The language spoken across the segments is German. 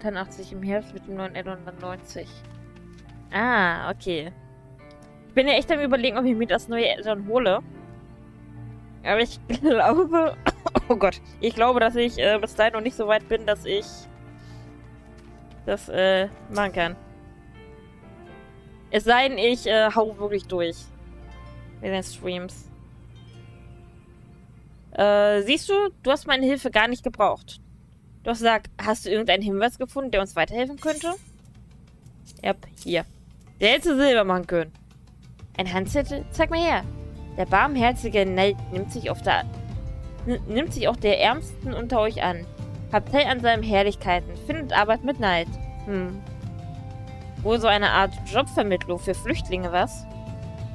Hm, momentan 80 im Herbst mit dem neuen Addon dann 90. Ah, okay. Ich bin ja echt am überlegen, ob ich mir das neue Addon hole. Aber ich glaube... Oh Gott. Ich glaube, dass ich äh, bis dahin noch nicht so weit bin, dass ich das äh, machen kann. Es sei denn, ich äh, hau wirklich durch. In den Streams. Äh, siehst du, du hast meine Hilfe gar nicht gebraucht. Doch sag, hast du irgendeinen Hinweis gefunden, der uns weiterhelfen könnte? Yep, hier. Der hätte Silber machen können. Ein Handzettel? Zeig mal her. Der barmherzige Neld nimmt sich auf der nimmt sich auch der Ärmsten unter euch an. Habt Teil an seinen Herrlichkeiten, findet Arbeit mit Neid. Hm. Wohl so eine Art Jobvermittlung für Flüchtlinge, was?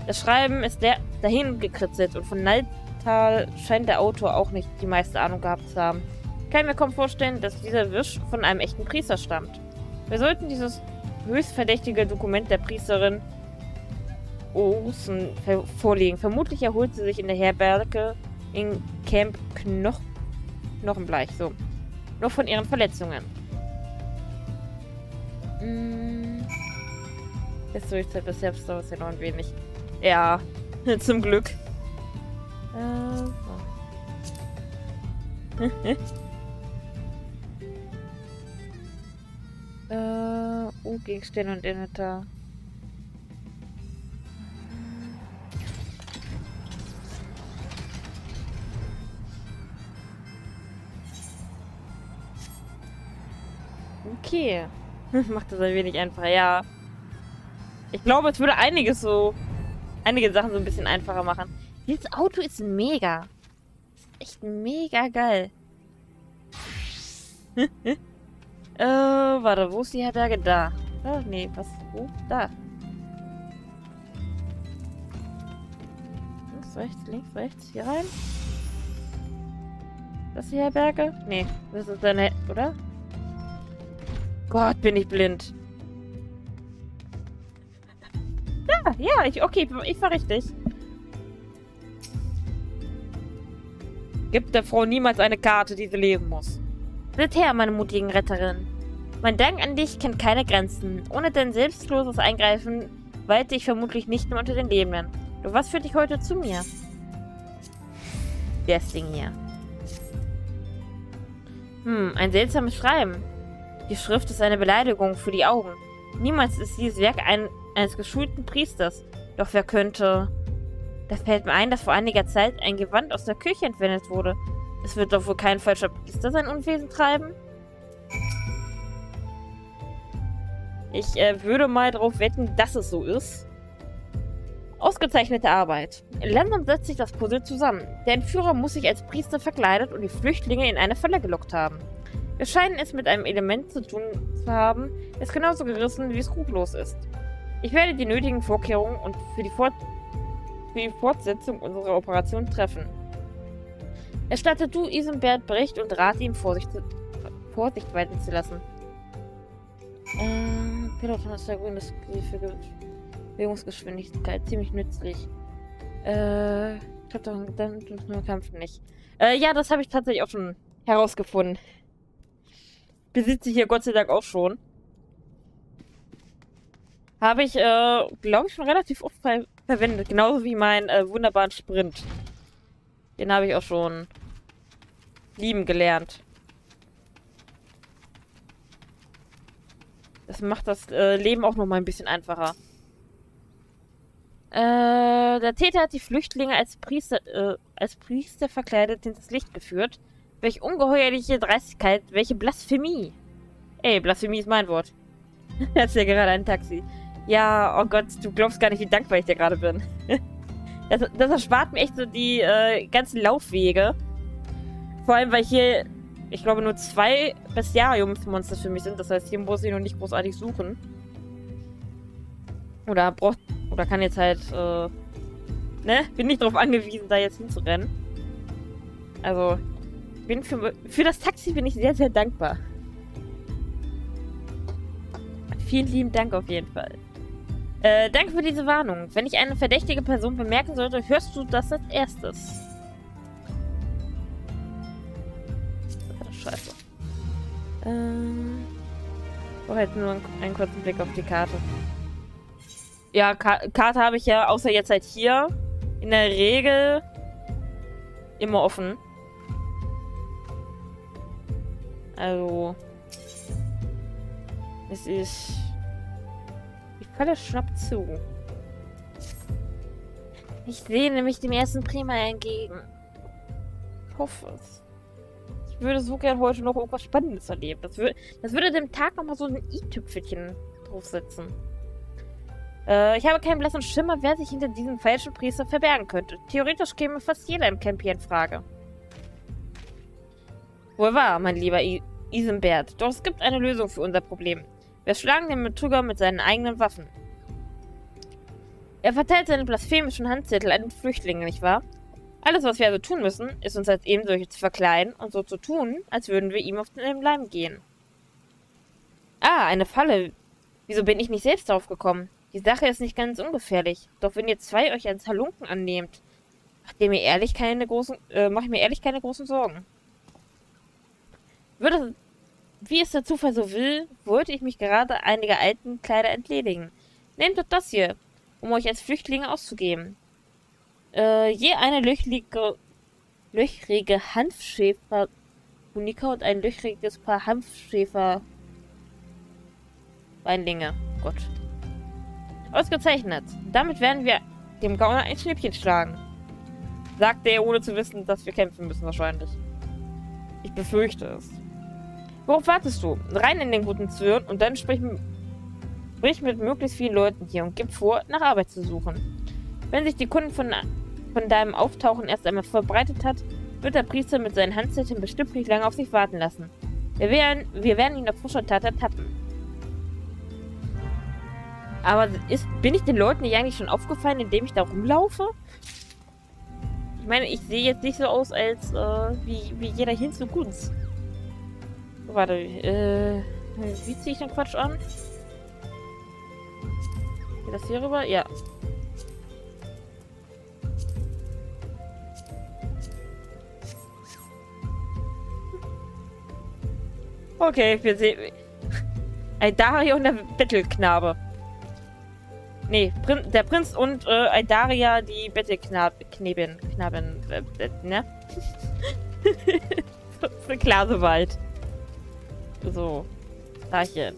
Das Schreiben ist der dahin gekritzelt und von Neidtal scheint der Autor auch nicht die meiste Ahnung gehabt zu haben. Ich kann mir kaum vorstellen, dass dieser Wisch von einem echten Priester stammt. Wir sollten dieses höchst verdächtige Dokument der Priesterin Olsen vorlegen. Vermutlich erholt sie sich in der Herberge in Camp Knoch Knochenbleich, so. Nur von ihren Verletzungen. Hm. Jetzt Durchzeit bis selbst dauert ja noch ein wenig. Ja, zum Glück. Äh, oh. äh, oh, Gegenstände und Inventar. Okay. Macht das ein wenig einfacher, ja. Ich glaube, es würde einiges so... Einige Sachen so ein bisschen einfacher machen. Dieses Auto ist mega. Ist echt mega geil. äh, warte, wo ist die Herberge? Da. Ah, nee, was? Wo? Da. Links, rechts, links, rechts. Hier rein. Das ist die Herberge? Nee, das ist eine... Oder? Gott, bin ich blind. Ja, ja, ich, okay, ich war richtig. Gibt der Frau niemals eine Karte, die sie lesen muss. Tritt her, meine mutigen Retterin. Mein Dank an dich kennt keine Grenzen. Ohne dein selbstloses Eingreifen weilte ich vermutlich nicht mehr unter den Lebenden. Doch was führt dich heute zu mir? Das Ding hier. Hm, ein seltsames Schreiben. Die Schrift ist eine Beleidigung für die Augen. Niemals ist dieses Werk ein, eines geschulten Priesters. Doch wer könnte... Da fällt mir ein, dass vor einiger Zeit ein Gewand aus der Küche entwendet wurde. Es wird doch wohl kein falscher Priester sein Unwesen treiben? Ich äh, würde mal darauf wetten, dass es so ist. Ausgezeichnete Arbeit. Langsam setzt sich das Puzzle zusammen. Der Entführer muss sich als Priester verkleidet und die Flüchtlinge in eine Falle gelockt haben. Wir scheinen es mit einem Element zu tun zu haben, das genauso gerissen wie skrupellos ist. Ich werde die nötigen Vorkehrungen und für die, für die Fortsetzung unserer Operation treffen. Erstatte du Isenbert Bericht und rate ihm, Vorsicht, Vorsicht walten zu lassen. Äh, Piloton ist sehr grünes für Bewegungsgeschwindigkeit. Ziemlich nützlich. Äh, hab doch dann nur Kampf nicht. Äh, ja, das habe ich tatsächlich auch schon herausgefunden besitze ich hier Gott sei Dank auch schon. Habe ich, äh, glaube ich, schon relativ oft ver verwendet. Genauso wie meinen äh, wunderbaren Sprint. Den habe ich auch schon lieben gelernt. Das macht das äh, Leben auch noch mal ein bisschen einfacher. Äh, der Täter hat die Flüchtlinge als Priester, äh, als Priester verkleidet ins Licht geführt. Welch ungeheuerliche Dreistigkeit, welche Blasphemie. Ey, Blasphemie ist mein Wort. Das ist ja gerade ein Taxi. Ja, oh Gott, du glaubst gar nicht, wie dankbar ich dir gerade bin. das, das, erspart mir echt so die äh, ganzen Laufwege. Vor allem, weil hier, ich glaube, nur zwei Bestiariumsmonster für mich sind. Das heißt, hier muss ich noch nicht großartig suchen. Oder braucht, oder kann jetzt halt, äh, ne? Bin nicht darauf angewiesen, da jetzt hinzurennen. Also, bin für, für das Taxi bin ich sehr, sehr dankbar. Vielen lieben Dank auf jeden Fall. Äh, danke für diese Warnung. Wenn ich eine verdächtige Person bemerken sollte, hörst du das als erstes. Scheiße. Ähm. Ich brauche jetzt nur einen, einen kurzen Blick auf die Karte. Ja, Ka Karte habe ich ja, außer jetzt halt hier, in der Regel immer offen. Also. Es ist. Die Falle schnappt zu. Ich sehe nämlich dem ersten Prima entgegen. Ich hoffe es. Ich würde so gern heute noch irgendwas Spannendes erleben. Das, wür das würde dem Tag nochmal so ein i-Tüpfelchen draufsetzen. Äh, ich habe keinen blassen Schimmer, wer sich hinter diesem falschen Priester verbergen könnte. Theoretisch käme fast jeder im Camp hier in Frage. Wohl wahr, mein lieber I Isenbert. Doch es gibt eine Lösung für unser Problem. Wir schlagen den Betrüger mit seinen eigenen Waffen. Er verteilt seine blasphemischen Handzettel an den Flüchtlingen, nicht wahr? Alles, was wir also tun müssen, ist uns als ebensolche zu verkleiden und so zu tun, als würden wir ihm auf den Leim gehen. Ah, eine Falle. Wieso bin ich nicht selbst drauf gekommen? Die Sache ist nicht ganz ungefährlich. Doch wenn ihr zwei euch als Halunken annehmt, macht ihr mir ehrlich keine großen, äh, mache ich mir ehrlich keine großen Sorgen. Würde, wie es der Zufall so will, wollte ich mich gerade einiger alten Kleider entledigen. Nehmt doch das hier um euch als Flüchtlinge auszugeben. Äh, je eine löchrige, löchrige Hanfschäfer Unika und ein löchriges Paar Hanfschäfer Weinlinge. Gott. Ausgezeichnet. Damit werden wir dem Gauner ein Schnippchen schlagen. Sagte er, ohne zu wissen, dass wir kämpfen müssen, wahrscheinlich. Ich befürchte es. Worauf wartest du? Rein in den guten Zwirn und dann sprich Sprich mit möglichst vielen Leuten hier und gib vor, nach Arbeit zu suchen. Wenn sich die Kunden von, von deinem Auftauchen erst einmal verbreitet hat, wird der Priester mit seinen Handzetteln bestimmt nicht lange auf sich warten lassen. Wir werden, wir werden ihn auf frischer Tat ertappen. Aber ist, bin ich den Leuten nicht eigentlich schon aufgefallen, indem ich da rumlaufe? Ich meine, ich sehe jetzt nicht so aus, als äh, wie, wie jeder Hinz und Kunz. Warte, äh, wie ziehe ich den Quatsch an? Geht das hier rüber? Ja. Okay, wir sehen... Ein Daria und der Bettelknabe. Nee, Prin der Prinz und äh, Aidaria, die Bettelknabin. Knabin, äh, äh, ne? so, klar soweit. So. Darchen.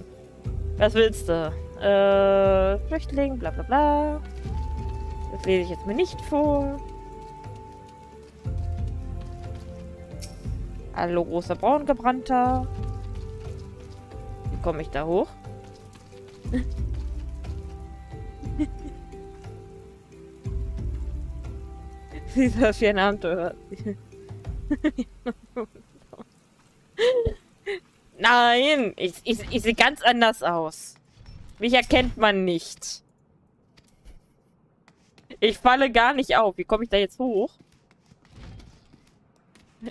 Was willst du? Äh, Flüchtling, bla bla bla. Das lese ich jetzt mir nicht vor. Hallo, großer Braungebrannter. Wie komme ich da hoch? Sieht das wie ein Abenteuer. Nein, ich, ich, ich sehe ganz anders aus. Mich erkennt man nicht. Ich falle gar nicht auf. Wie komme ich da jetzt hoch?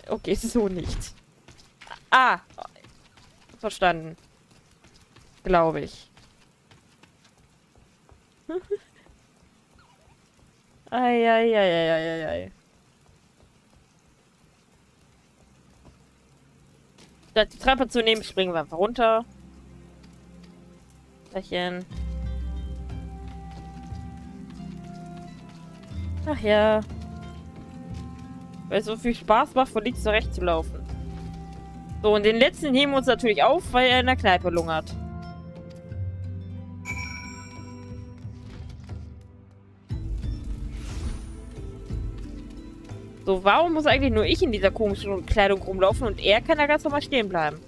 Okay, so nicht. Ah! Verstanden. Glaube ich. Eieieiei. Statt die Treppe zu nehmen, springen wir einfach runter. Wässerchen. Ach ja. Weil es so viel Spaß macht, von links zu rechts zu laufen. So, und den letzten heben wir uns natürlich auf, weil er in der Kneipe lungert. So, warum muss eigentlich nur ich in dieser komischen Kleidung rumlaufen und er kann da ganz normal stehen bleiben?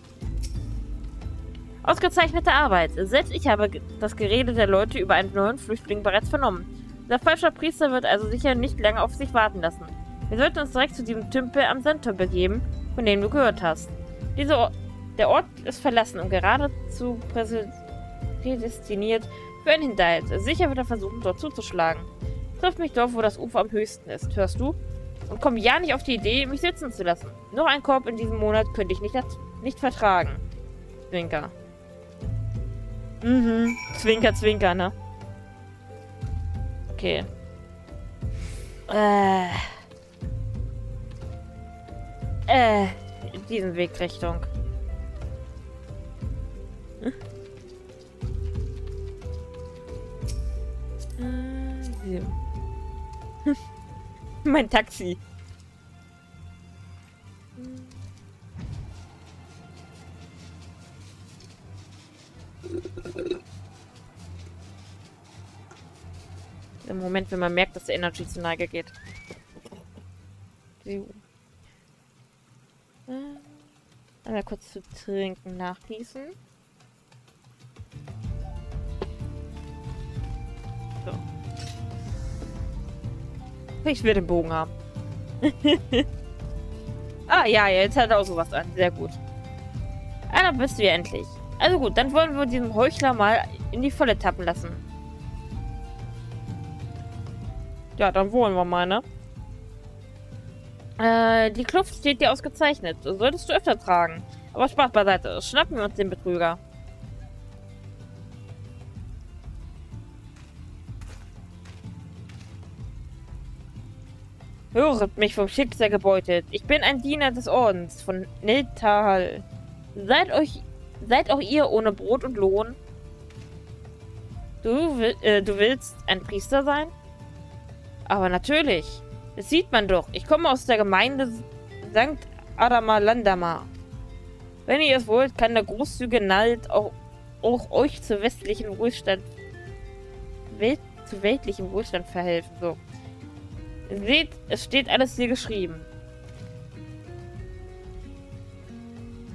Ausgezeichnete Arbeit. Selbst ich habe das Gerede der Leute über einen neuen Flüchtling bereits vernommen. Der falsche Priester wird also sicher nicht lange auf sich warten lassen. Wir sollten uns direkt zu diesem Tümpel am Sandtor begeben, von dem du gehört hast. Diese Or der Ort ist verlassen und geradezu prädestiniert für einen Hinterhalt. Sicher wird er versuchen, dort zuzuschlagen. Triff mich dort, wo das Ufer am höchsten ist, hörst du? und komme ja nicht auf die Idee, mich sitzen zu lassen. Noch ein Korb in diesem Monat könnte ich nicht, nicht vertragen. Zwinker. Mhm. Zwinker, zwinker, ne? Okay. Äh. Äh. In diesen Wegrichtung. Hm? Äh, Hm. mein Taxi. Im Moment, wenn man merkt, dass der Energy zu Neige geht. Äh, einmal kurz zu trinken nachgießen. Ich will den Bogen haben. ah, ja, jetzt hat er auch sowas an. Sehr gut. Ah, dann bist du ja endlich. Also gut, dann wollen wir diesen Heuchler mal in die Volle tappen lassen. Ja, dann wollen wir mal, ne? Äh, die Kluft steht dir ausgezeichnet. Solltest du öfter tragen. Aber Spaß beiseite. Schnappen wir uns den Betrüger. Höret mich vom Schicksal gebeutelt. Ich bin ein Diener des Ordens von Niltal. Seid euch, seid auch ihr ohne Brot und Lohn? Du, äh, du willst ein Priester sein? Aber natürlich. Das sieht man doch. Ich komme aus der Gemeinde St. Adama Landama. Wenn ihr es wollt, kann der großzügige Nald auch, auch euch zu westlichen Wohlstand Welt, zu weltlichem Wohlstand verhelfen. So. Seht, es steht alles hier geschrieben.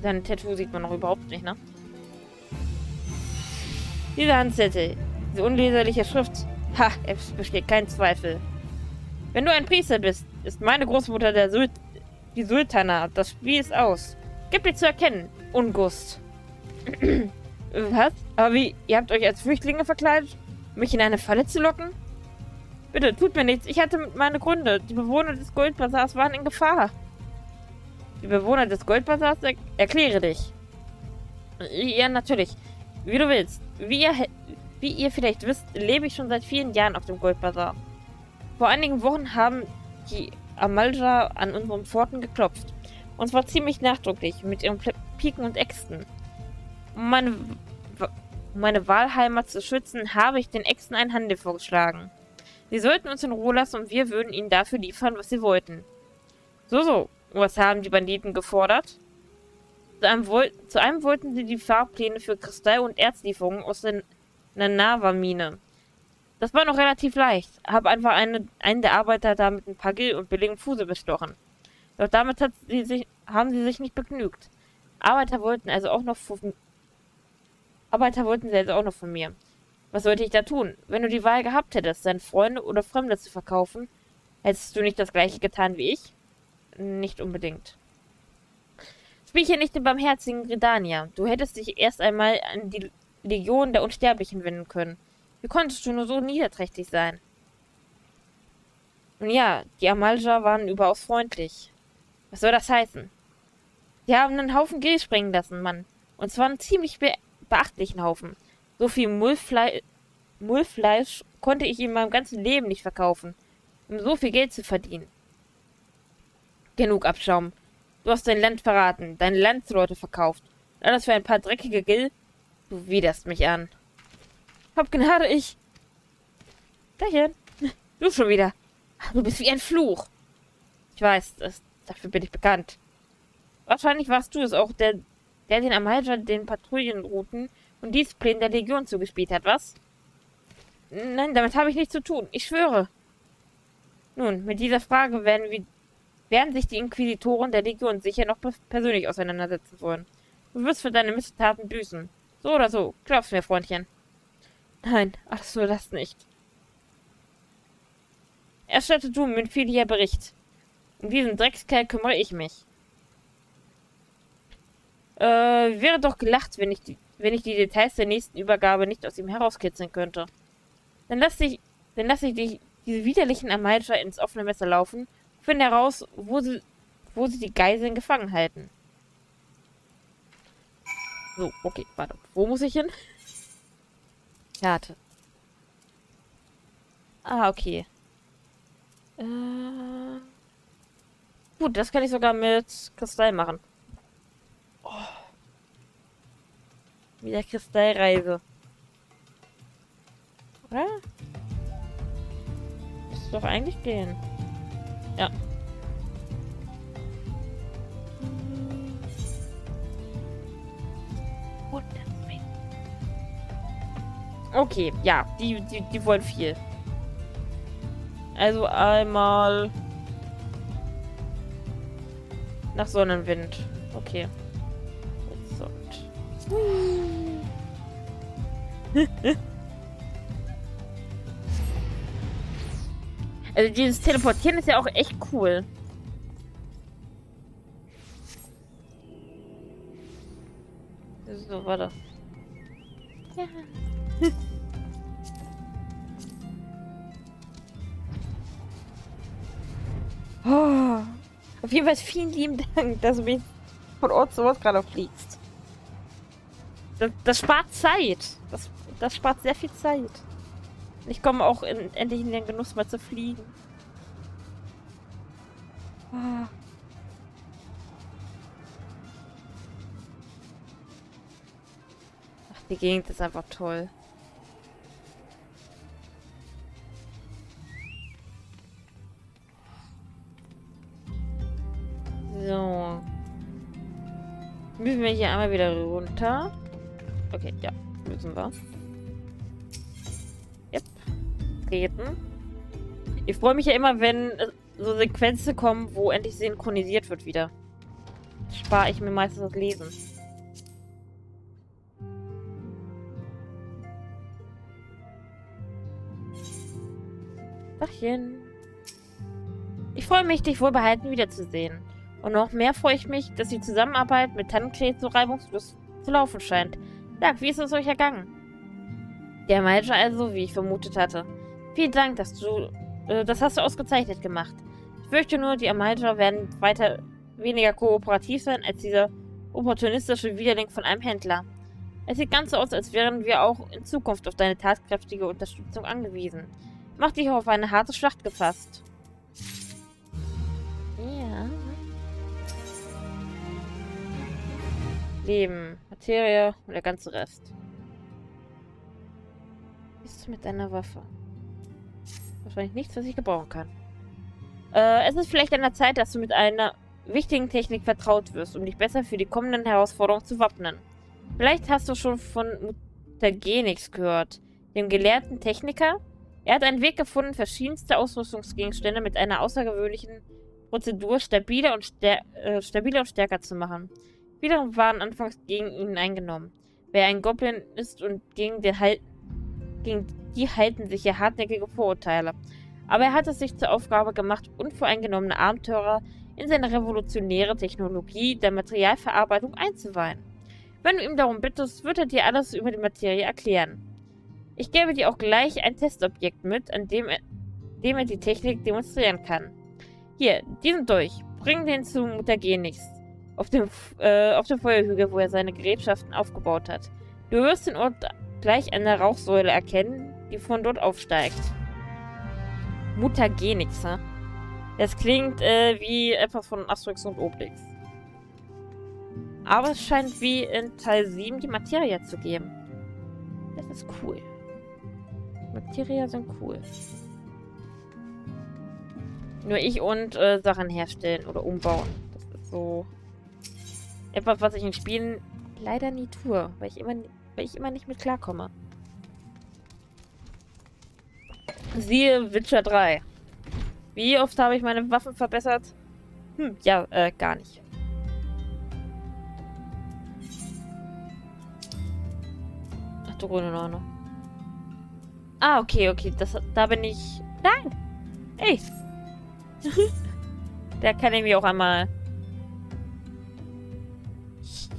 Sein Tattoo sieht man noch überhaupt nicht, ne? Dieser Handzettel. Diese unleserliche Schrift. Ha, es besteht kein Zweifel. Wenn du ein Priester bist, ist meine Großmutter der Sul die Sultana. Das Spiel ist aus. Gib dir zu erkennen, Ungust. Was? Aber wie? Ihr habt euch als Flüchtlinge verkleidet, mich in eine Falle zu locken? Bitte, tut mir nichts. Ich hatte meine Gründe. Die Bewohner des Goldbazars waren in Gefahr. Die Bewohner des Goldbazars? Er erkläre dich. Ja, natürlich. Wie du willst. Wie ihr, wie ihr vielleicht wisst, lebe ich schon seit vielen Jahren auf dem Goldbazar. Vor einigen Wochen haben die Amalja an unseren Pforten geklopft. Und zwar ziemlich nachdrücklich, mit ihren Piken und Äxten. Um meine, um meine Wahlheimat zu schützen, habe ich den Äxten einen Handel vorgeschlagen. Sie sollten uns in Ruhe lassen und wir würden ihnen dafür liefern, was sie wollten. So, so. Was haben die Banditen gefordert? Zu einem, zu einem wollten sie die Fahrpläne für Kristall- und Erzlieferungen aus der Nanava-Mine. Das war noch relativ leicht. Habe einfach eine, einen der Arbeiter da mit ein paar und billigem Fuse bestochen. Doch damit sie sich, haben sie sich nicht begnügt. Arbeiter wollten also auch noch von, Arbeiter wollten sie also auch noch von mir. Was sollte ich da tun? Wenn du die Wahl gehabt hättest, deine Freunde oder Fremde zu verkaufen, hättest du nicht das gleiche getan wie ich? Nicht unbedingt. Spiel hier nicht den barmherzigen Gridania. Du hättest dich erst einmal an die Legion der Unsterblichen wenden können. Wie konntest du nur so niederträchtig sein? Nun ja, die Amalja waren überaus freundlich. Was soll das heißen? Sie haben einen Haufen Gil springen lassen, Mann. Und zwar einen ziemlich be beachtlichen Haufen. So viel Mullfle Mullfleisch konnte ich in meinem ganzen Leben nicht verkaufen, um so viel Geld zu verdienen. Genug Abschaum. Du hast dein Land verraten, deine Landsleute verkauft. Und alles für ein paar dreckige Gil? Du widerst mich an. Hab Gnade, ich. Dachchen. Du schon wieder. Du bist wie ein Fluch. Ich weiß, das, dafür bin ich bekannt. Wahrscheinlich warst du es auch, der, der den Amalja den Patrouillenrouten und Dienstlplänen der Legion zugespielt hat, was? Nein, damit habe ich nichts zu tun. Ich schwöre. Nun, mit dieser Frage werden, wir, werden sich die Inquisitoren der Legion sicher noch persönlich auseinandersetzen wollen. Du wirst für deine Missetaten büßen. So oder so. Glaub's mir, Freundchen. Nein, ach so, das nicht. Erstatte du mit Filia Bericht. Um diesen Dreckskerl kümmere ich mich. Äh, wäre doch gelacht, wenn ich, die, wenn ich die Details der nächsten Übergabe nicht aus ihm herauskitzeln könnte. Dann lass ich, dann lass ich die, diese widerlichen Amalscher ins offene Messer laufen und finde heraus, wo sie, wo sie die Geiseln gefangen halten. So, okay, warte. Wo muss ich hin? Karte. Ah, okay. Äh... Gut, das kann ich sogar mit Kristall machen. Oh. Wieder Kristallreise. Oder? Müsste doch eigentlich gehen. Ja. Okay, ja, die, die, die wollen viel. Also einmal nach Sonnenwind. Okay. also dieses Teleportieren ist ja auch echt cool. So, warte. Ja. oh. Auf jeden Fall vielen lieben Dank, dass du mich von Ort zu Ort gerade fliegst. Das, das, spart Zeit. Das, das spart sehr viel Zeit. Ich komme auch in, endlich in den Genuss, mal zu fliegen. Oh. Ach, die Gegend ist einfach toll. So. Müssen wir hier einmal wieder runter. Okay, ja. Müssen wir. Treten. Ich freue mich ja immer, wenn so Sequenzen kommen, wo endlich synchronisiert wird wieder. Spare ich mir meistens das Lesen. Dachchen. Ich freue mich, dich wohlbehalten wiederzusehen. Und noch mehr freue ich mich, dass die Zusammenarbeit mit Tannklee so reibungslos zu laufen scheint. Sag, wie ist es euch ergangen? Der Manager also, wie ich vermutet hatte. Vielen Dank, dass du... Äh, das hast du ausgezeichnet gemacht. Ich fürchte nur, die Manager werden weiter weniger kooperativ sein als dieser opportunistische Widerling von einem Händler. Es sieht ganz so aus, als wären wir auch in Zukunft auf deine tatkräftige Unterstützung angewiesen. Mach dich auf eine harte Schlacht gefasst. Ja. Leben, Materie und der ganze Rest. Bist du mit deiner Waffe? Wahrscheinlich nichts, was ich gebrauchen kann. Äh, es ist vielleicht an der Zeit, dass du mit einer wichtigen Technik vertraut wirst, um dich besser für die kommenden Herausforderungen zu wappnen. Vielleicht hast du schon von Mutagenix gehört, dem gelehrten Techniker. Er hat einen Weg gefunden, verschiedenste Ausrüstungsgegenstände mit einer außergewöhnlichen Prozedur stabiler und, äh, stabiler und stärker zu machen. Viele waren anfangs gegen ihn eingenommen. Wer ein Goblin ist und gegen, den Hal gegen die halten sich ja hartnäckige Vorurteile. Aber er hat es sich zur Aufgabe gemacht, unvoreingenommene Abenteurer in seine revolutionäre Technologie der Materialverarbeitung einzuweihen. Wenn du ihm darum bittest, wird er dir alles über die Materie erklären. Ich gebe dir auch gleich ein Testobjekt mit, an dem er, dem er die Technik demonstrieren kann. Hier, diesen Dolch. Bring den zu Mutagenix auf dem, äh, auf dem Feuerhügel, wo er seine Gerätschaften aufgebaut hat. Du wirst den Ort gleich an der Rauchsäule erkennen, die von dort aufsteigt. Mutagenix, ne? Das klingt äh, wie etwas von Asterix und Obelix. Aber es scheint wie in Teil 7 die Materia zu geben. Das ist cool. Materia sind cool. Nur ich und äh, Sachen herstellen oder umbauen. Das ist so etwas, was ich in Spielen leider nie tue, weil ich immer, weil ich immer nicht mit klarkomme. Siehe Witcher 3. Wie oft habe ich meine Waffen verbessert? Hm, ja, äh, gar nicht. Ach du grüne Neune. Ah, okay, okay. Das, da bin ich... Nein! Ey! da kann ich mich auch einmal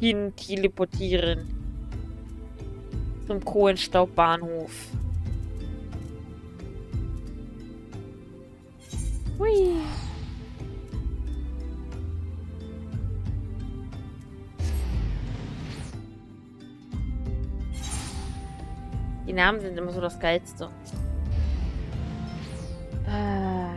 hin teleportieren. Zum Kohlenstaubbahnhof. Hui. Die Namen sind immer so das Geilste. Ah.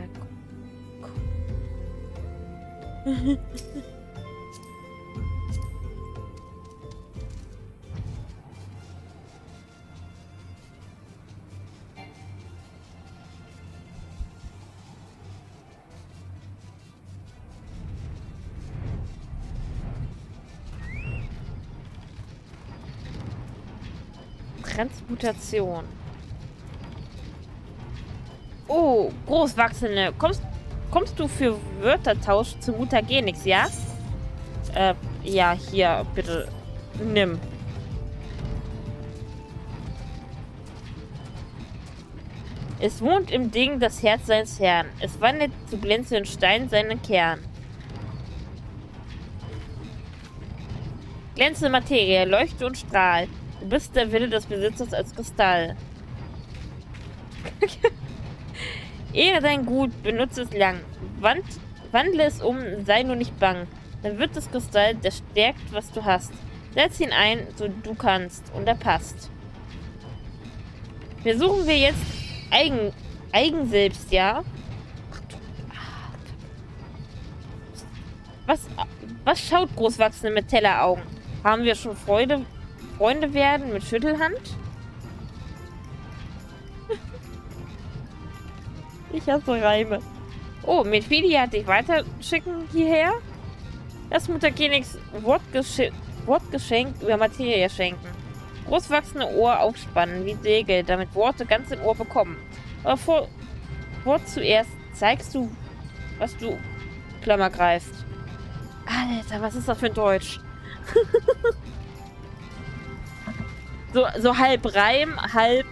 Transmutation. Oh, Großwachsende. Kommst, kommst du für Wörtertausch zu Mutagenix, ja? Äh, ja, hier, bitte. Nimm. Es wohnt im Ding das Herz seines Herrn. Es wandelt zu glänzenden Stein seinen Kern. Glänzende Materie, leuchte und strahl. Du bist der Wille des Besitzers als Kristall. Ehre dein Gut, benutze es lang. Wand, wandle es um, sei nur nicht bang. Dann wird das Kristall, der stärkt, was du hast. Setz ihn ein, so du kannst. Und er passt. Versuchen wir jetzt Eigen, Eigen selbst, ja? Was, was schaut Großwachsende mit Telleraugen? Haben wir schon Freude, Freunde werden mit Schüttelhand? ich hasse Reime. Oh, Medvedia hat dich weiterschicken hierher? Das Mutagenix Wortgesch Wortgeschenk über Materie schenken. Großwachsende Ohr aufspannen, wie Segel, damit Worte ganz im Ohr bekommen. Aber vor, vor zuerst zeigst du, was du Klammer greifst. Alter, was ist das für ein Deutsch? so, so halb Reim, halb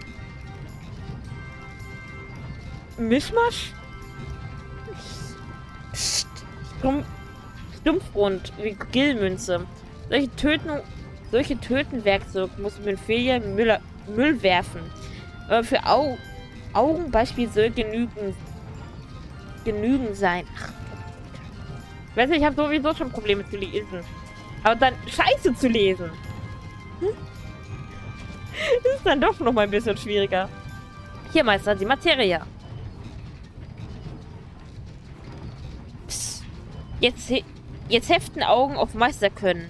Mischmasch? Psst. Stumpfgrund, wie Gillmünze. Solche Töten solche Tötenwerkzeug muss Minfilia Müll, Müll werfen. Aber für Au Augen beispielsweise genügen, genügen sein. Ach, ich weiß nicht, ich habe sowieso schon Probleme zu lesen. Aber dann Scheiße zu lesen. Hm? Ist dann doch noch mal ein bisschen schwieriger. Hier, Meister, die Materie. Psst. Jetzt, jetzt heften Augen auf Meister können.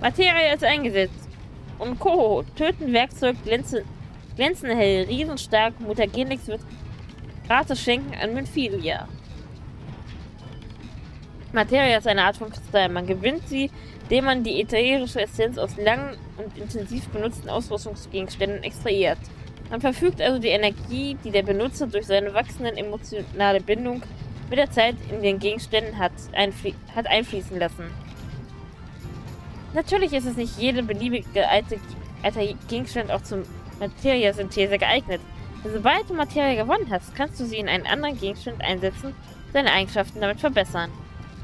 Materie ist eingesetzt. Und Co. Töten Werkzeug glänzen, glänzen hell, riesenstark. Mutagenix wird gratis schenken an Minfilia. Materie ist eine Art von Kristall. Man gewinnt sie, indem man die ätherische Essenz aus langen und intensiv benutzten Ausrüstungsgegenständen extrahiert. Man verfügt also die Energie, die der Benutzer durch seine wachsende emotionale Bindung mit der Zeit in den Gegenständen hat, einflie hat einfließen lassen. Natürlich ist es nicht jede beliebige alte, alter Gegenstand auch zum Materiasynthese geeignet. Sobald du Materie gewonnen hast, kannst du sie in einen anderen Gegenstand einsetzen und deine Eigenschaften damit verbessern.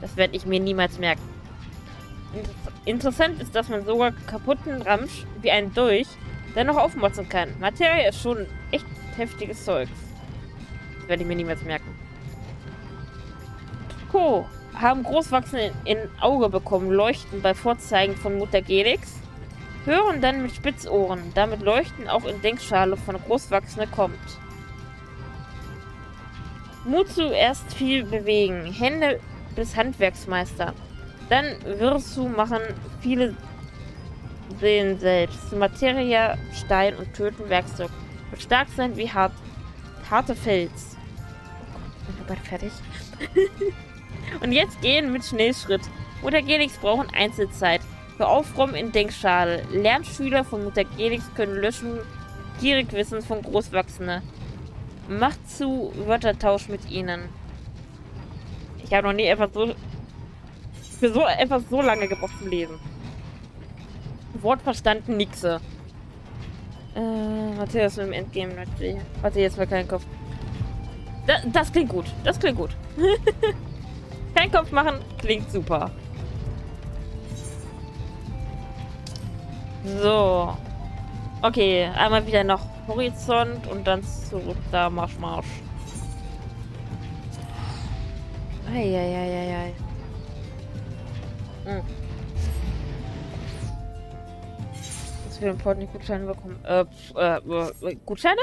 Das werde ich mir niemals merken. Inter interessant ist, dass man sogar kaputten Ramsch wie einen Dolch dennoch aufmotzen kann. Materie ist schon echt heftiges Zeugs. Das werde ich mir niemals merken. Cool haben Großwachsende in Auge bekommen, leuchten bei Vorzeigen von Mutter Gelix, hören dann mit Spitzohren, damit Leuchten auch in Denkschale von Großwachsende kommt. Mut zuerst viel bewegen, Hände bis Handwerksmeister. Dann wirst du machen viele sehen selbst. Materie, Stein und Töten Werkzeug. Wird stark sein wie hart, harte Fels. Oh ich bald fertig. Und jetzt gehen mit Schnellschritt. Mutagenix brauchen Einzelzeit. Für Aufräumen in Denkschale. Lernschüler von Mutagenix können löschen gierig Wissen von Großwachsende. Macht zu Wörtertausch mit ihnen. Ich habe noch nie etwas so für so etwas so lange gebraucht zu lesen. Wort verstanden, nixe. Äh, Matthias mit dem Endgame natürlich. Warte, jetzt mal keinen Kopf. Das, das klingt gut. Das klingt gut. Kein Kopf machen, klingt super. So. Okay, einmal wieder noch Horizont und dann zurück da, Marsch, Marsch. Eieieiei. Hm. Was wir im Port nicht Gutscheine bekommen. Äh, äh, äh, Gutscheine?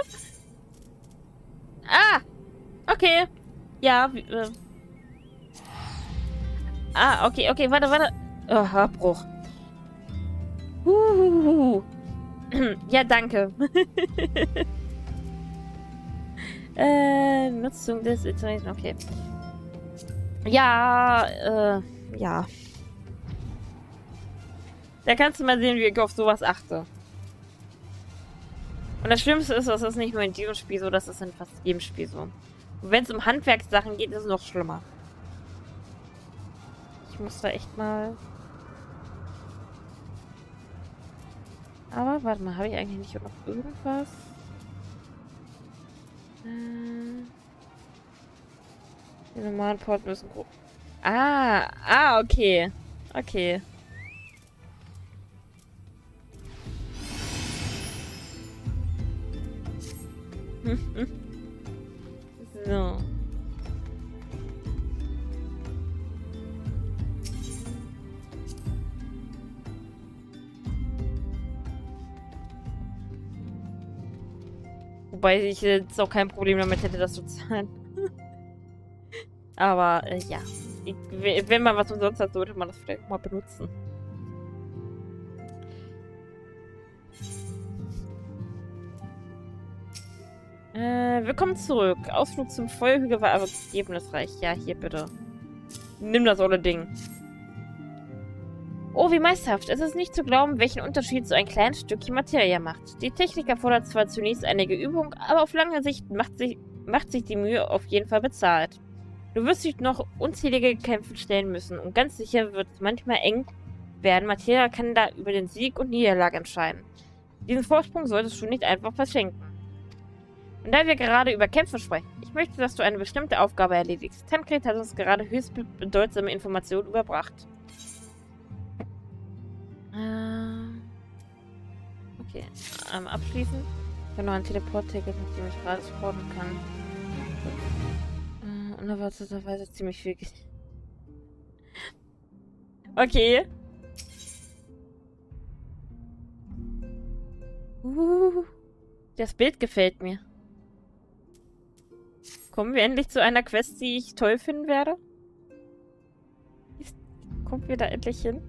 Ah! Okay. Ja, äh, Ah, okay, okay, warte, warte. Oh, Abbruch. Uh, ja, danke. äh, Nutzung des Internet, okay. Ja, äh. ja. Da kannst du mal sehen, wie ich auf sowas achte. Und das Schlimmste ist, das ist nicht nur in diesem Spiel so, das ist in fast jedem Spiel so. Und wenn es um Handwerkssachen geht, ist es noch schlimmer. Ich muss da echt mal... Aber, warte mal, habe ich eigentlich nicht noch irgendwas? Äh, die normalen Port müssen... Ah, ah, okay. Okay. so. Wobei ich jetzt auch kein Problem damit hätte, das zu zahlen. Aber äh, ja. Ich, wenn man was umsonst hat, sollte man das vielleicht mal benutzen. Äh, willkommen zurück. Ausflug zum Feuerhügel war aber ergebnisreich. Ja, hier bitte. Nimm das olle Ding. Oh, wie meisterhaft. Es ist nicht zu glauben, welchen Unterschied so ein kleines Stückchen Materie macht. Die Technik erfordert zwar zunächst einige Übung, aber auf lange Sicht macht sich, macht sich die Mühe auf jeden Fall bezahlt. Du wirst dich noch unzählige Kämpfe stellen müssen und ganz sicher wird es manchmal eng werden. Materia kann da über den Sieg und Niederlage entscheiden. Diesen Vorsprung solltest du nicht einfach verschenken. Und da wir gerade über Kämpfe sprechen, ich möchte, dass du eine bestimmte Aufgabe erledigst. Tankred hat uns gerade höchst bedeutsame Informationen überbracht. Äh, okay, ähm, abschließen. Ich habe noch ein Teleport-Ticket, mit dem ich gerade supporten kann. Unerwarteterweise ziemlich viel. okay. Uh, das Bild gefällt mir. Kommen wir endlich zu einer Quest, die ich toll finden werde? Kommen wir da endlich hin?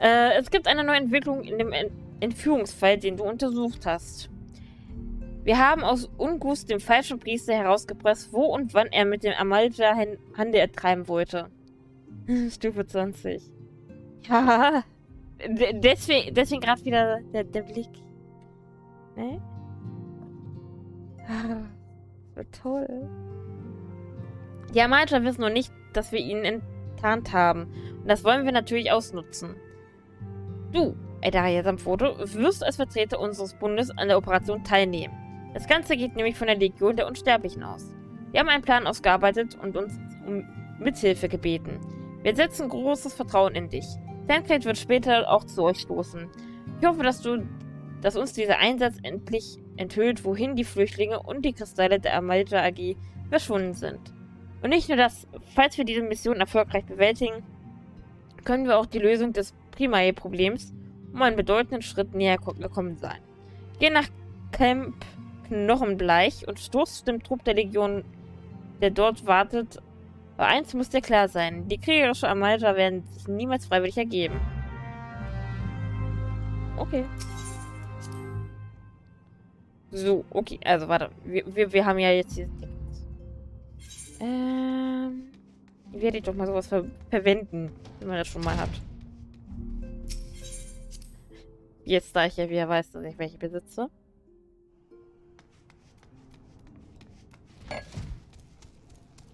Äh, es gibt eine neue Entwicklung in dem Ent Entführungsfall, den du untersucht hast. Wir haben aus Ungus dem falschen Priester herausgepresst, wo und wann er mit dem Amalja Handel ertreiben wollte. Stufe 20. Ja. deswegen deswegen gerade wieder der, der Blick. Ne? toll. Die Amalja wissen noch nicht, dass wir ihnen enttarnt haben. Und das wollen wir natürlich ausnutzen. Du, Edaria Samfoto, wirst als Vertreter unseres Bundes an der Operation teilnehmen. Das Ganze geht nämlich von der Legion der Unsterblichen aus. Wir haben einen Plan ausgearbeitet und uns um Mithilfe gebeten. Wir setzen großes Vertrauen in dich. Tancred wird später auch zu euch stoßen. Ich hoffe, dass du, dass uns dieser Einsatz endlich enthüllt, wohin die Flüchtlinge und die Kristalle der Amalja AG verschwunden sind. Und nicht nur das, falls wir diese Mission erfolgreich bewältigen, können wir auch die Lösung des Primae-Problems um einen bedeutenden Schritt näher gekommen sein. Geh nach Camp Knochenbleich und stoßt dem Trupp der Legion, der dort wartet. Aber eins muss dir klar sein, die kriegerische Amalja werden sich niemals freiwillig ergeben. Okay. So, okay. Also, warte. Wir, wir, wir haben ja jetzt hier... Ähm... Werde ich doch mal sowas ver verwenden, wenn man das schon mal hat. Jetzt, da ich ja wieder weiß, dass ich welche besitze.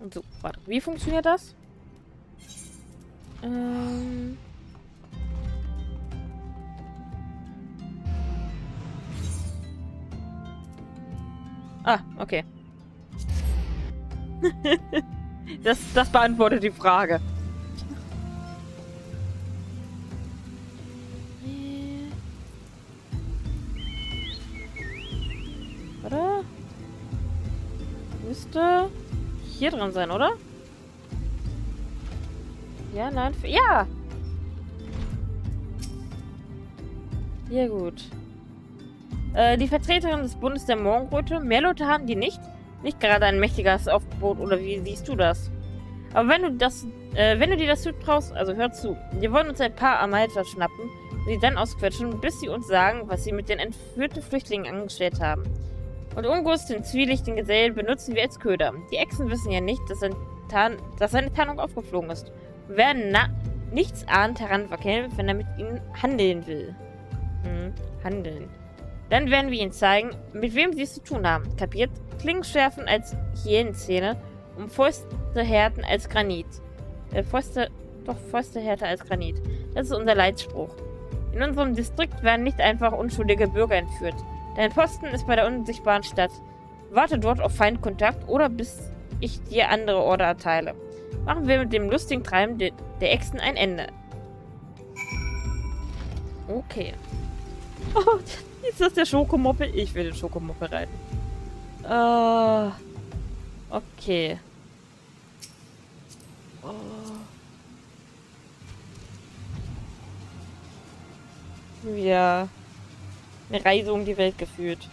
So, warte. Wie funktioniert das? Ähm... Ah, okay. das, das beantwortet die Frage. Oder? Müsste hier dran sein, oder? Ja, nein. Ja! Ja, gut. Äh, die Vertreterin des Bundes der Morgenröte. Mehr Leute haben die nicht. Nicht gerade ein mächtiges Aufgebot, oder wie siehst du das? Aber wenn du das, äh, wenn du dir das zutraust, also hör zu. Wir wollen uns ein paar Amalta schnappen sie dann ausquetschen, bis sie uns sagen, was sie mit den entführten Flüchtlingen angestellt haben. Und Ungus, den zwielichtigen Gesellen, benutzen wir als Köder. Die Echsen wissen ja nicht, dass, Tarn dass eine Tarnung aufgeflogen ist. werden na nichts ahnt heranwackeln, wenn er mit ihnen handeln will. Hm, handeln. Dann werden wir ihnen zeigen, mit wem sie es zu tun haben. Kapiert? Klingen schärfen als Hyänenzähne und Fäuste härten als Granit. Äh, Fäuste, doch Fäuste härter als Granit. Das ist unser Leitspruch. In unserem Distrikt werden nicht einfach unschuldige Bürger entführt. Dein Posten ist bei der unsichtbaren Stadt. Warte dort auf Feindkontakt oder bis ich dir andere Order erteile. Machen wir mit dem lustigen Treiben de der Echsen ein Ende. Okay. Oh, ist das der Schokomoppe? Ich will den Schokomoppe reiten. Uh, okay. Oh. Wieder eine Reise um die Welt geführt.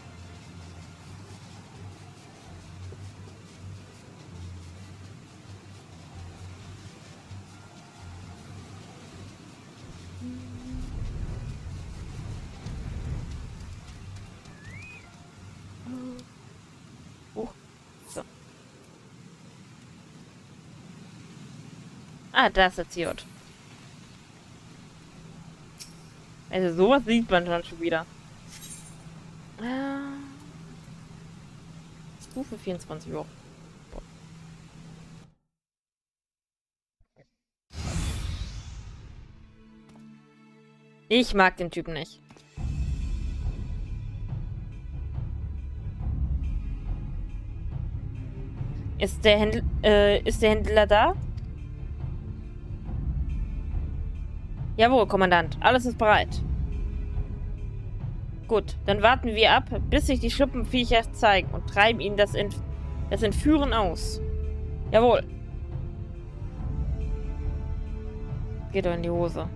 Ah, da ist der Ziot. Also sowas sieht man dann schon wieder. Äh, Stufe 24 Uhr. Ich mag den Typen nicht. Ist der Händler, äh, ist der Händler da? Jawohl, Kommandant. Alles ist bereit. Gut, dann warten wir ab, bis sich die Schluppenviecher zeigen und treiben ihnen das, Ent das Entführen aus. Jawohl. Geht doch in die Hose.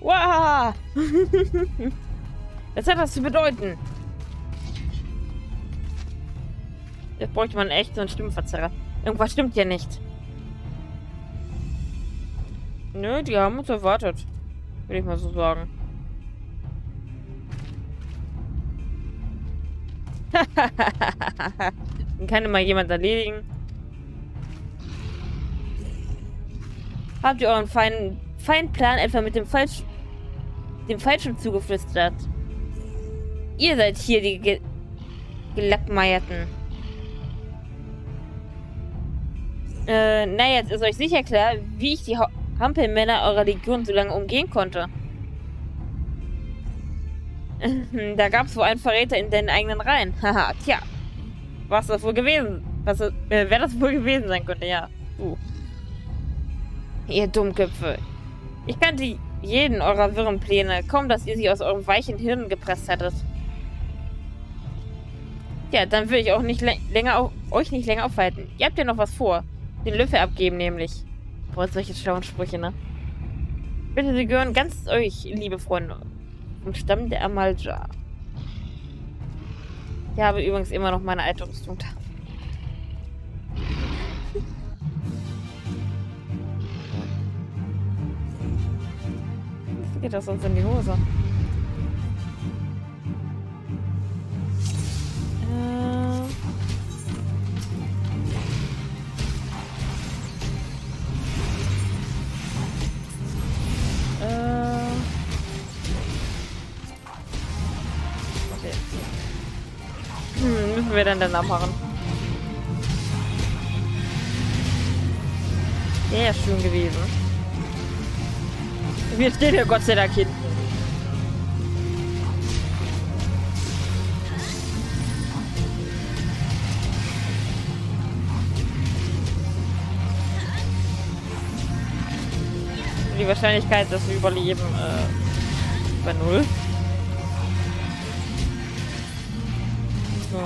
Wow! Was hat das zu bedeuten? Jetzt bräuchte man echt so einen Stimmenverzerrer. Irgendwas stimmt ja nicht. Nö, die haben uns erwartet. Würde ich mal so sagen. Dann kann immer jemand erledigen. Habt ihr euren feinen Feindplan etwa mit dem falsch dem Falschen zugeflüstert. Ihr seid hier die Ge Gelackmeierten. Äh, na, jetzt ist euch sicher klar, wie ich die Hampelmänner eurer Legion so lange umgehen konnte. da gab es wohl einen Verräter in deinen eigenen Reihen. Haha, tja. Was das wohl gewesen? Was, äh, wer das wohl gewesen sein könnte, ja. Uh. Ihr Dummköpfe. Ich kannte jeden eurer wirren Pläne. Kaum, dass ihr sie aus eurem weichen Hirn gepresst hättet. Ja, dann will ich auch nicht länger auf, euch nicht länger aufhalten. Ihr habt ja noch was vor. Den Löffel abgeben nämlich. Boah, solche schlauen Sprüche, ne? Bitte, sie gehören ganz euch, liebe Freunde. Vom Stamm der Amalja. Ich habe übrigens immer noch meine alte Rüstung da. geht das sonst in die Hose? Wir dann dann abmachen. Sehr schön gewesen. Wir stehen hier Gott sei Dank hinten. Die Wahrscheinlichkeit, dass wir überleben, äh, bei null. So.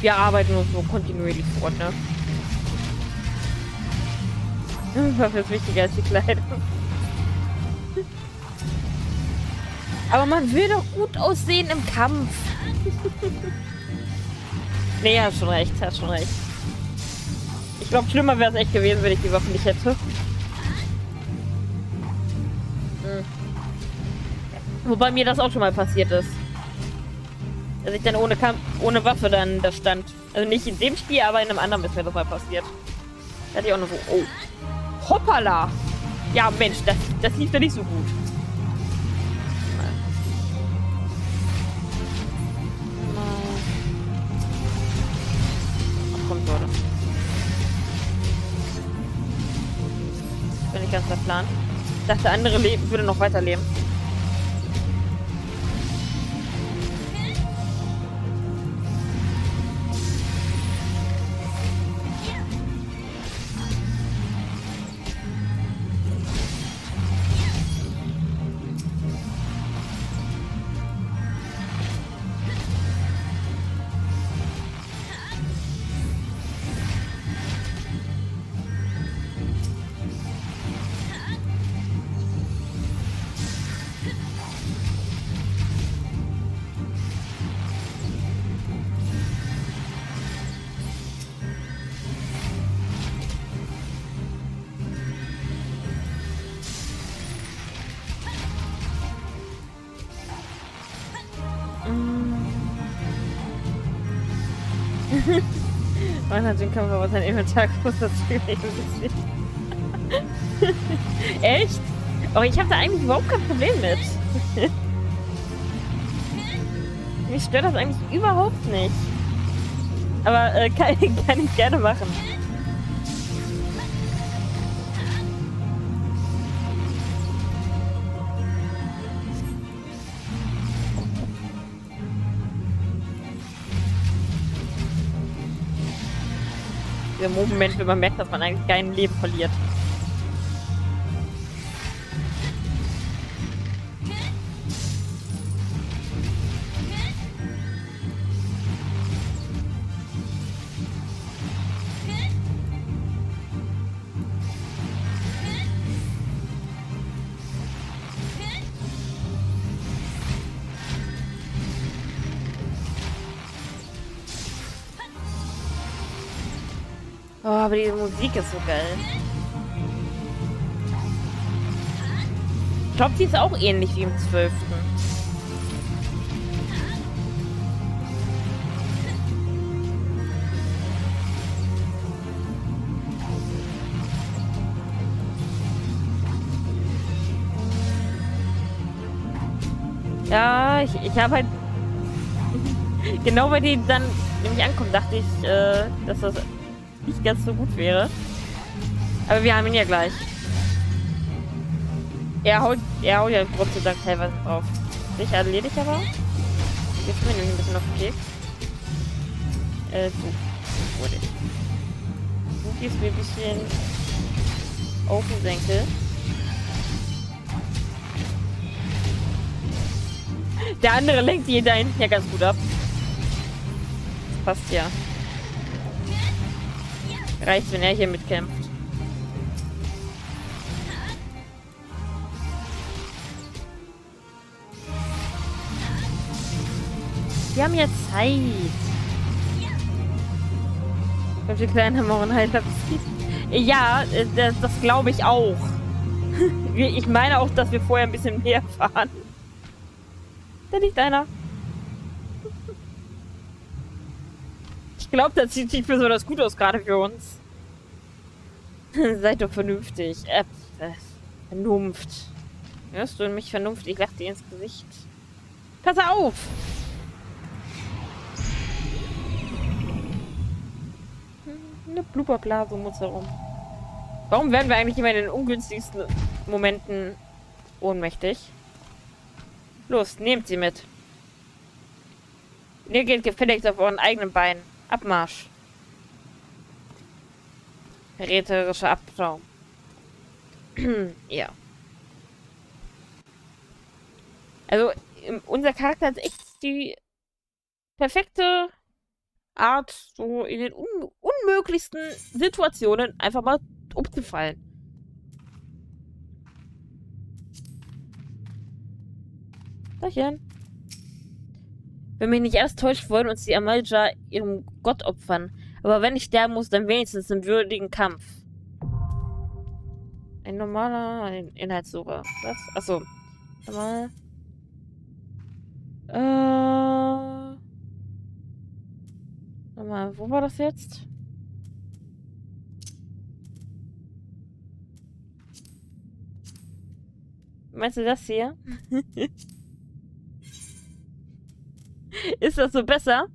Wir arbeiten uns so kontinuierlich fort, ne? Was ist wichtiger als die Kleidung? Aber man will doch gut aussehen im Kampf. nee, hast schon recht, hast schon recht. Ich glaube, schlimmer wäre es echt gewesen, wenn ich die Waffen nicht hätte. Wobei mir das auch schon mal passiert ist. Dass ich dann ohne, Kamp ohne Waffe dann da stand. Also nicht in dem Spiel, aber in einem anderen ist mir das mal passiert. Da hatte ich auch noch so, oh. Hoppala! Ja, Mensch, das, das lief ja nicht so gut. Kommt, Leute. Bin ich ganz der Plan. Ich dachte, andere leben, würde noch weiterleben. Man hat den Kampf aber sein Inventar groß, das. Echt? Aber ich habe da eigentlich überhaupt kein Problem mit. Mich stört das eigentlich überhaupt nicht. Aber äh, kann, kann ich gerne machen. Der Moment, wenn man merkt, dass man eigentlich kein Leben verliert. Oh, aber die Musik ist so geil. Ich glaube, die ist auch ähnlich wie im 12. Ja, ich, ich habe halt genau bei denen dann nämlich ankommt, dachte ich, äh, dass das nicht ganz so gut wäre. Aber wir haben ihn ja gleich. Er haut, er haut ja Gott sei Dank teilweise drauf. Sich erledigt aber. Jetzt bin ich ein bisschen auf den Keks. Äh, du. Wurde. Du gehst mir ein bisschen auf den Senkel. Der andere lenkt die da hinten ja ganz gut ab. Passt ja. Reicht, wenn er hier mitkämpft. Wir haben ja Zeit. Kommt die kleine Mohrenheiler Ja, äh, das, das glaube ich auch. Ich meine auch, dass wir vorher ein bisschen mehr fahren. Da liegt einer. Ich glaube, das sieht nicht besonders gut aus, gerade für uns. Seid doch vernünftig. Äh, Vernunft. Hörst du mich Vernunft? Ich lach dir ins Gesicht. Pass auf! Eine Blubberblase uns herum. Warum werden wir eigentlich immer in den ungünstigsten Momenten ohnmächtig? Los, nehmt sie mit. Ihr geht gefälligst auf euren eigenen Beinen. Abmarsch. Verräterischer Abtraum. ja. Also, unser Charakter hat echt die perfekte Art, so in den un unmöglichsten Situationen einfach mal umzufallen. Dachchen. Wenn mich nicht alles täuscht, wollen uns die Amalja ihrem Gott opfern. Aber wenn ich sterben muss, dann wenigstens im würdigen Kampf. Ein normaler Inhaltssuche. Was? Achso. Normal. Äh. Nochmal, wo war das jetzt? Meinst du das hier? Ist das so besser?